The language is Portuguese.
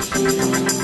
Música